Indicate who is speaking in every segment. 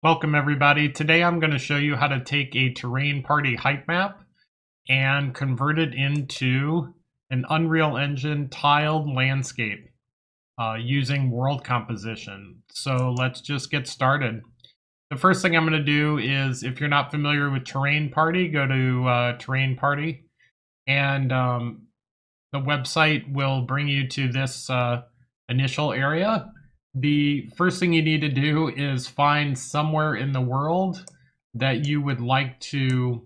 Speaker 1: Welcome everybody. Today I'm going to show you how to take a terrain party height map and convert it into an Unreal Engine tiled landscape uh, using world composition. So let's just get started. The first thing I'm going to do is, if you're not familiar with Terrain Party, go to uh, Terrain Party and um, the website will bring you to this uh, initial area the first thing you need to do is find somewhere in the world that you would like to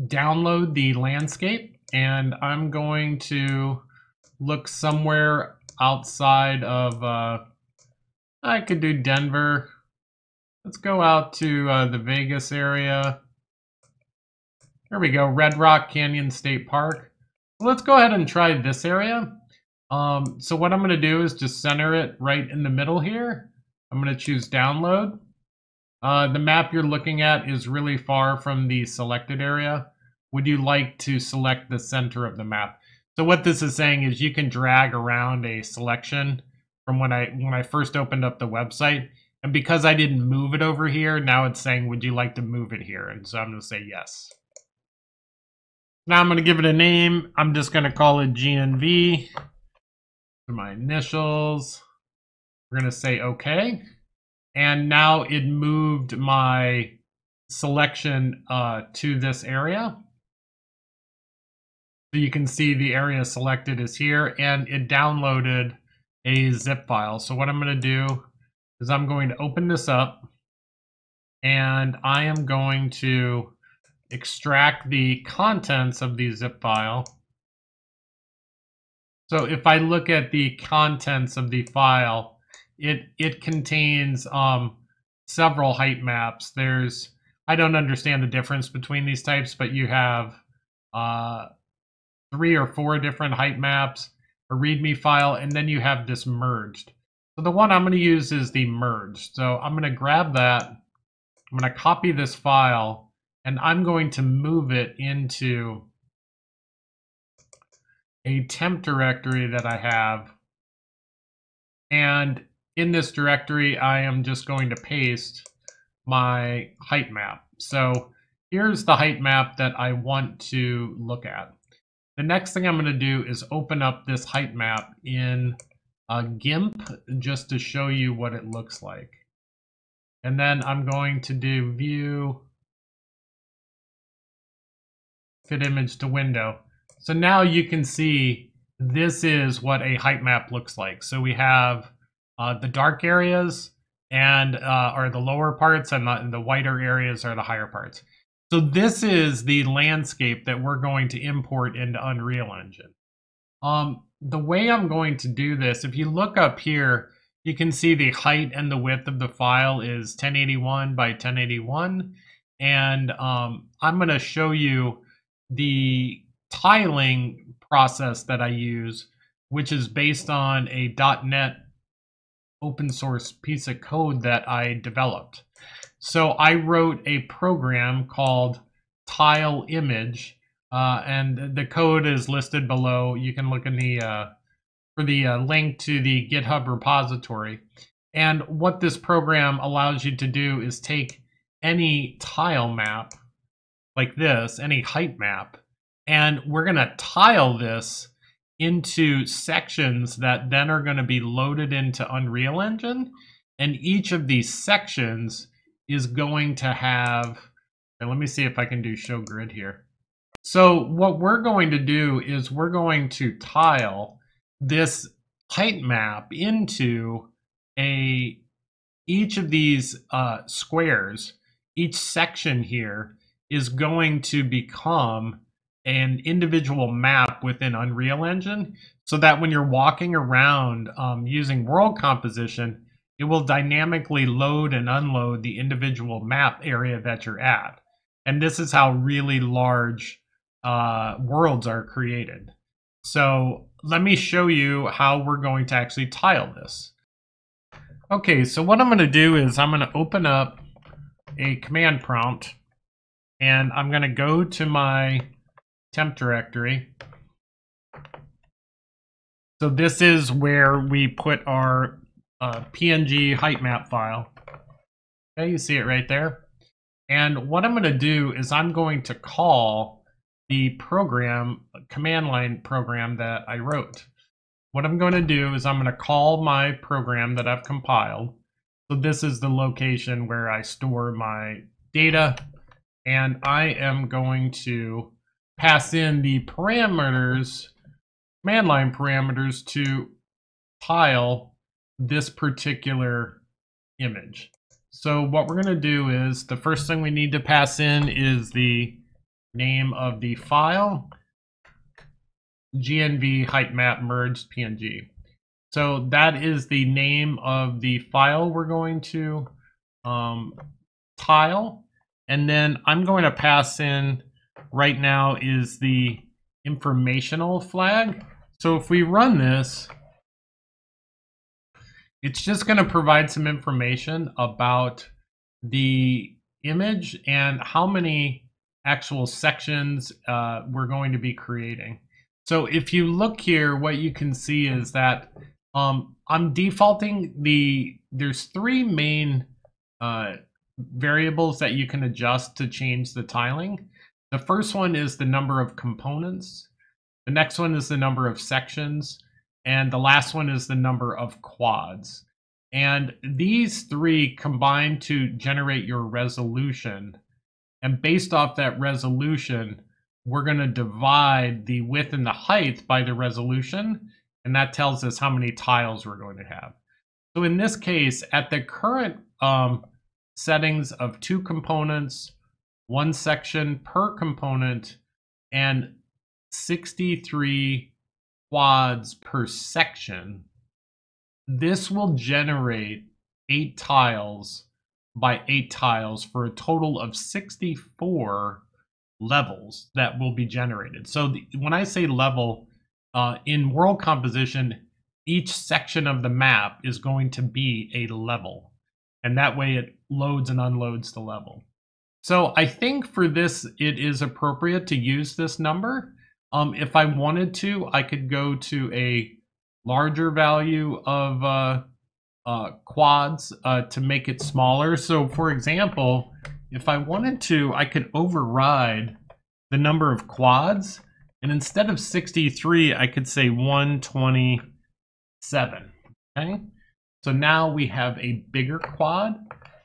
Speaker 1: download the landscape. And I'm going to look somewhere outside of, uh, I could do Denver. Let's go out to uh, the Vegas area. There we go, Red Rock Canyon State Park. Let's go ahead and try this area. Um, so what I'm going to do is just center it right in the middle here. I'm going to choose download. Uh, the map you're looking at is really far from the selected area. Would you like to select the center of the map? So what this is saying is you can drag around a selection from when I when I first opened up the website. And because I didn't move it over here, now it's saying, would you like to move it here? And so I'm going to say yes. Now I'm going to give it a name. I'm just going to call it GNV my initials. We're going to say OK. And now it moved my selection uh, to this area. So you can see the area selected is here and it downloaded a zip file. So what I'm going to do is I'm going to open this up and I am going to extract the contents of the zip file so if I look at the contents of the file, it it contains um, several height maps. There's I don't understand the difference between these types, but you have uh, three or four different height maps, a README file, and then you have this merged. So the one I'm going to use is the merged. So I'm going to grab that. I'm going to copy this file, and I'm going to move it into a temp directory that I have. And in this directory, I am just going to paste my height map. So here's the height map that I want to look at. The next thing I'm going to do is open up this height map in a GIMP just to show you what it looks like. And then I'm going to do view, fit image to window. So now you can see this is what a height map looks like. So we have uh, the dark areas and uh, are the lower parts and the, the whiter areas are the higher parts. So this is the landscape that we're going to import into Unreal Engine. Um, the way I'm going to do this, if you look up here, you can see the height and the width of the file is 1081 by 1081. And um, I'm going to show you the tiling process that I use, which is based on a .NET open source piece of code that I developed. So I wrote a program called Tile Image, uh, and the code is listed below. You can look in the uh, for the uh, link to the GitHub repository. And what this program allows you to do is take any tile map like this, any height map, and we're going to tile this into sections that then are going to be loaded into Unreal Engine. And each of these sections is going to have, let me see if I can do show grid here. So what we're going to do is we're going to tile this height map into a each of these uh, squares, each section here is going to become an individual map within Unreal Engine so that when you're walking around um, using world composition, it will dynamically load and unload the individual map area that you're at. And this is how really large uh, worlds are created. So let me show you how we're going to actually tile this. Okay, so what I'm going to do is I'm going to open up a command prompt and I'm going to go to my temp directory. So this is where we put our uh, PNG height map file. Okay, you see it right there. And what I'm going to do is I'm going to call the program, command line program that I wrote. What I'm going to do is I'm going to call my program that I've compiled. So this is the location where I store my data. And I am going to pass in the parameters, command line parameters to tile this particular image. So what we're going to do is the first thing we need to pass in is the name of the file, GNV height map merged PNG. So that is the name of the file we're going to um, tile. And then I'm going to pass in right now is the informational flag. So if we run this, it's just going to provide some information about the image and how many actual sections uh, we're going to be creating. So if you look here, what you can see is that um, I'm defaulting the, there's three main uh, variables that you can adjust to change the tiling. The first one is the number of components. The next one is the number of sections. And the last one is the number of quads. And these three combine to generate your resolution. And based off that resolution, we're going to divide the width and the height by the resolution. And that tells us how many tiles we're going to have. So in this case, at the current um, settings of two components, one section per component, and 63 quads per section, this will generate eight tiles by eight tiles for a total of 64 levels that will be generated. So the, when I say level, uh, in world composition, each section of the map is going to be a level. And that way it loads and unloads the level. So I think for this, it is appropriate to use this number. Um, if I wanted to, I could go to a larger value of uh, uh, quads uh, to make it smaller. So for example, if I wanted to, I could override the number of quads. And instead of 63, I could say 127. Okay. So now we have a bigger quad.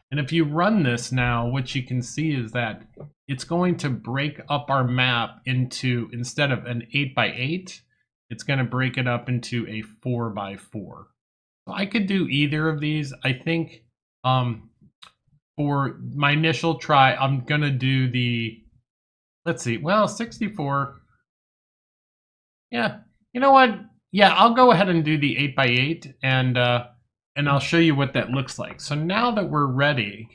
Speaker 1: And if you run this now, what you can see is that it's going to break up our map into, instead of an 8 by 8 it's going to break it up into a 4 by 4 So I could do either of these. I think um, for my initial try, I'm going to do the, let's see, well, 64. Yeah, you know what? Yeah, I'll go ahead and do the 8 by 8 and uh, and I'll show you what that looks like. So now that we're ready,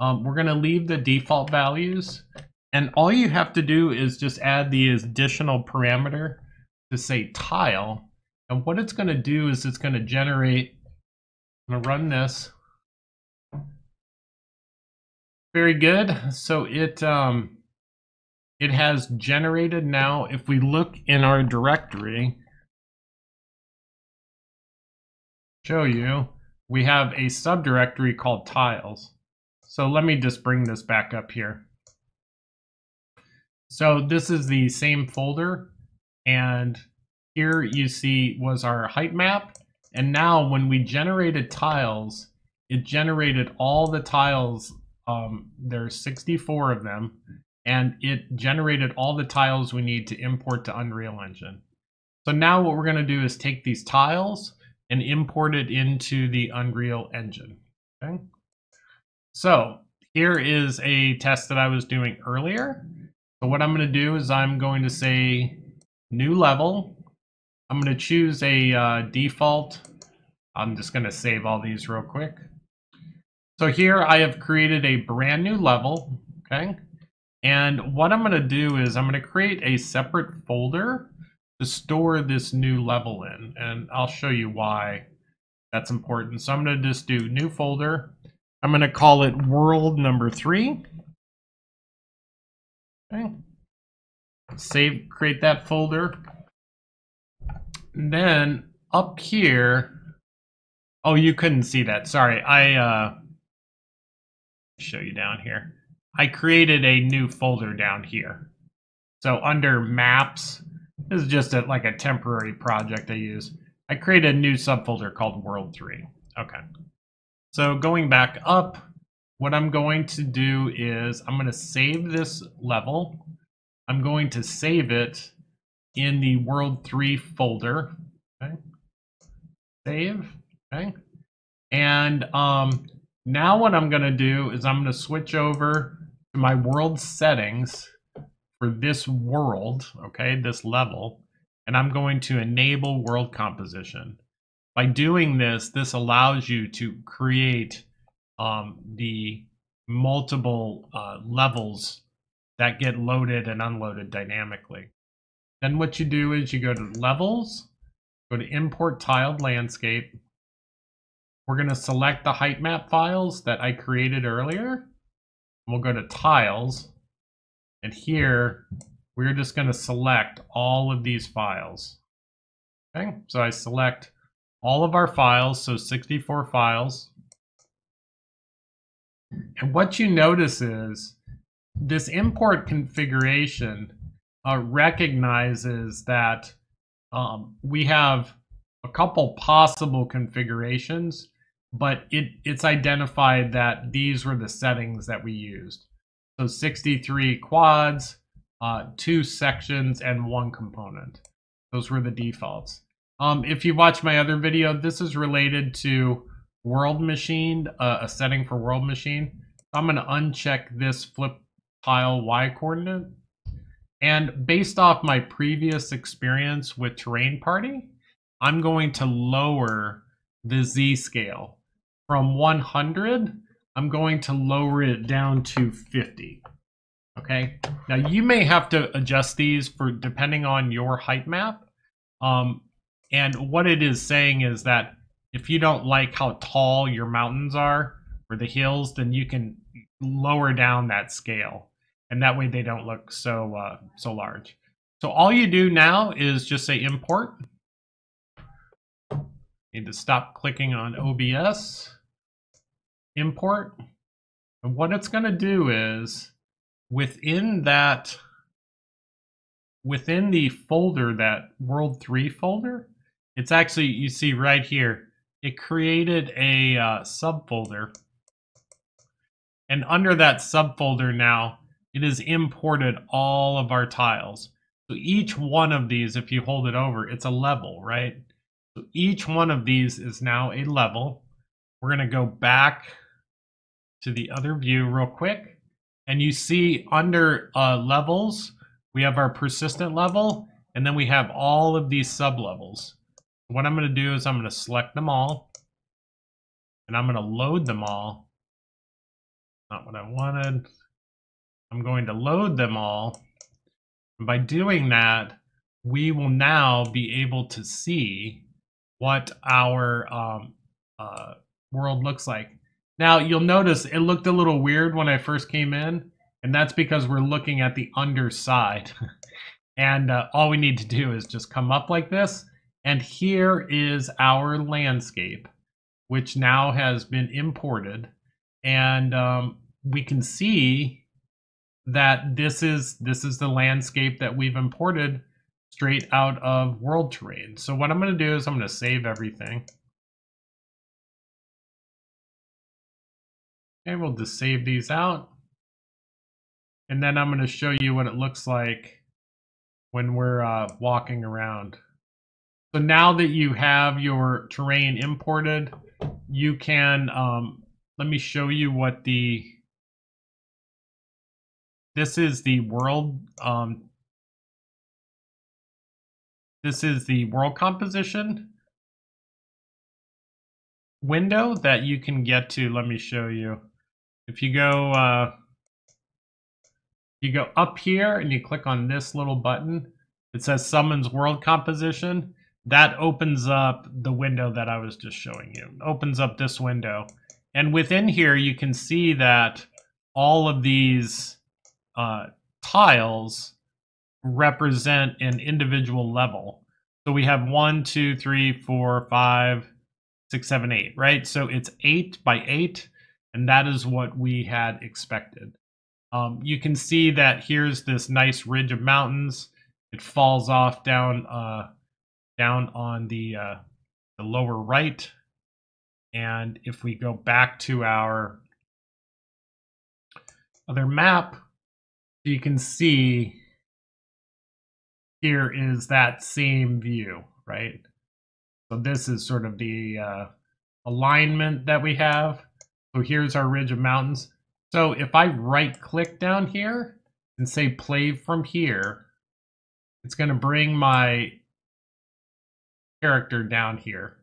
Speaker 1: um, we're going to leave the default values. And all you have to do is just add the additional parameter to say tile. And what it's going to do is it's going to generate, I'm going to run this. Very good. So it, um, it has generated now, if we look in our directory, show you, we have a subdirectory called tiles. So let me just bring this back up here. So this is the same folder and here you see was our height map. And now when we generated tiles, it generated all the tiles. Um, there's 64 of them and it generated all the tiles we need to import to Unreal Engine. So now what we're going to do is take these tiles and import it into the Unreal Engine. Okay. So here is a test that I was doing earlier. So what I'm going to do is I'm going to say new level. I'm going to choose a uh, default. I'm just going to save all these real quick. So here I have created a brand new level. Okay. And what I'm going to do is I'm going to create a separate folder to store this new level in. And I'll show you why that's important. So I'm going to just do new folder. I'm going to call it world number three. Okay. Save, create that folder. And then up here, oh, you couldn't see that. Sorry, I uh, show you down here. I created a new folder down here. So under maps, this is just a, like a temporary project I use. I created a new subfolder called world 3. Okay. So going back up, what I'm going to do is I'm going to save this level. I'm going to save it in the world 3 folder. Okay. Save. Okay. And um, now what I'm going to do is I'm going to switch over to my world settings for this world, okay, this level, and I'm going to enable world composition. By doing this, this allows you to create um, the multiple uh, levels that get loaded and unloaded dynamically. Then what you do is you go to levels, go to import tiled landscape. We're going to select the height map files that I created earlier. We'll go to tiles and here, we're just going to select all of these files. Okay, so I select all of our files, so 64 files. And what you notice is this import configuration uh, recognizes that um, we have a couple possible configurations, but it, it's identified that these were the settings that we used. So 63 quads, uh, two sections, and one component. Those were the defaults. Um, if you watch my other video, this is related to world machine, uh, a setting for world machine. I'm going to uncheck this flip tile Y coordinate. And based off my previous experience with Terrain Party, I'm going to lower the Z scale from 100 I'm going to lower it down to 50. Okay. Now you may have to adjust these for depending on your height map. Um, and what it is saying is that if you don't like how tall your mountains are or the hills, then you can lower down that scale. And that way they don't look so uh, so large. So all you do now is just say import. Need to stop clicking on OBS import. And what it's going to do is within that, within the folder, that world three folder, it's actually, you see right here, it created a uh, subfolder. And under that subfolder now, it has imported all of our tiles. So each one of these, if you hold it over, it's a level, right? So each one of these is now a level. We're going to go back to the other view real quick. And you see under uh, levels, we have our persistent level, and then we have all of these sublevels. What I'm going to do is I'm going to select them all, and I'm going to load them all. Not what I wanted. I'm going to load them all. And by doing that, we will now be able to see what our um, uh, world looks like. Now you'll notice it looked a little weird when I first came in, and that's because we're looking at the underside. and uh, all we need to do is just come up like this, and here is our landscape, which now has been imported. And um, we can see that this is this is the landscape that we've imported straight out of world terrain. So what I'm going to do is I'm going to save everything. Okay, we'll just save these out. And then I'm going to show you what it looks like when we're uh, walking around. So now that you have your terrain imported, you can, um, let me show you what the, this is the world, um, this is the world composition window that you can get to. Let me show you. If you go, uh, you go up here and you click on this little button, it says Summons World Composition. That opens up the window that I was just showing you. It opens up this window. And within here, you can see that all of these uh, tiles represent an individual level. So we have one, two, three, four, five, six, seven, eight, right? So it's eight by eight. And that is what we had expected. Um, you can see that here's this nice ridge of mountains. It falls off down uh, down on the, uh, the lower right. And if we go back to our other map, you can see here is that same view, right? So this is sort of the uh, alignment that we have. So here's our ridge of mountains. So if I right click down here and say play from here, it's going to bring my character down here.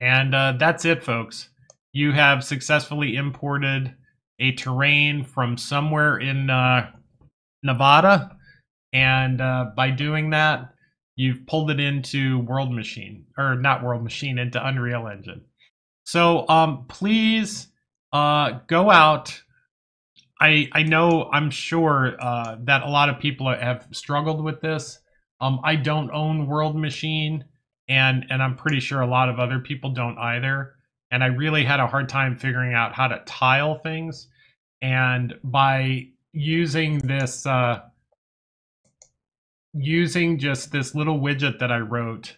Speaker 1: And uh, that's it, folks. You have successfully imported a terrain from somewhere in uh, Nevada and uh, by doing that, you've pulled it into World Machine, or not World Machine, into Unreal Engine. So um, please uh, go out. I I know I'm sure uh, that a lot of people have struggled with this. Um, I don't own World Machine, and and I'm pretty sure a lot of other people don't either. And I really had a hard time figuring out how to tile things. And by using this uh, using just this little widget that I wrote.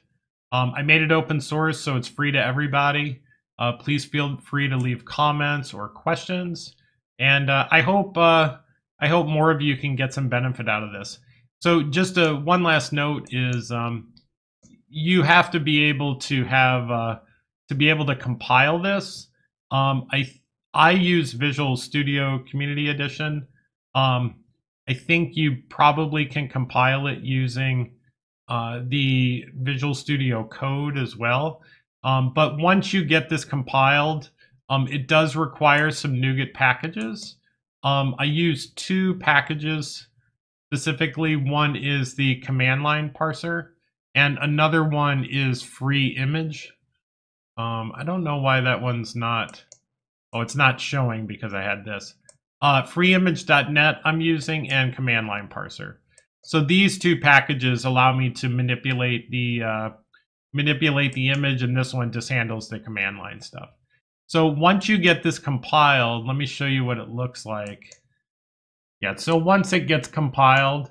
Speaker 1: Um, I made it open source, so it's free to everybody. Uh, please feel free to leave comments or questions, and uh, I hope uh, I hope more of you can get some benefit out of this. So, just a, one last note is um, you have to be able to have uh, to be able to compile this. Um, I I use Visual Studio Community Edition. Um, I think you probably can compile it using uh, the Visual Studio Code as well. Um, but once you get this compiled, um, it does require some NuGet packages. Um, I use two packages specifically. One is the command line parser, and another one is free image. Um, I don't know why that one's not. Oh, it's not showing because I had this uh, freeimage.net I'm using and command line parser. So these two packages allow me to manipulate the uh, manipulate the image and this one just handles the command line stuff. So once you get this compiled, let me show you what it looks like. Yeah, so once it gets compiled,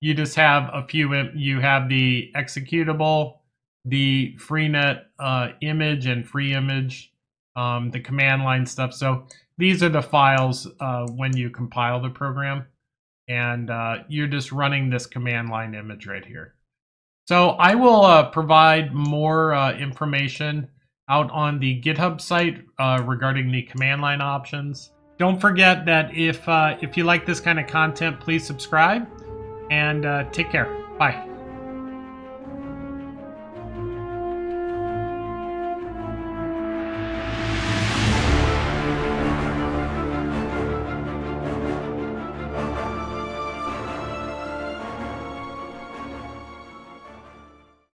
Speaker 1: you just have a few, you have the executable, the freenet uh, image and free image, um, the command line stuff. So these are the files uh, when you compile the program. And uh, you're just running this command line image right here. So I will uh, provide more uh, information out on the GitHub site uh, regarding the command line options. Don't forget that if, uh, if you like this kind of content, please subscribe and take care. Bye.